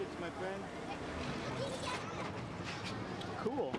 Tickets, my friend. Cool.